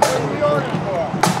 what are you ordering for?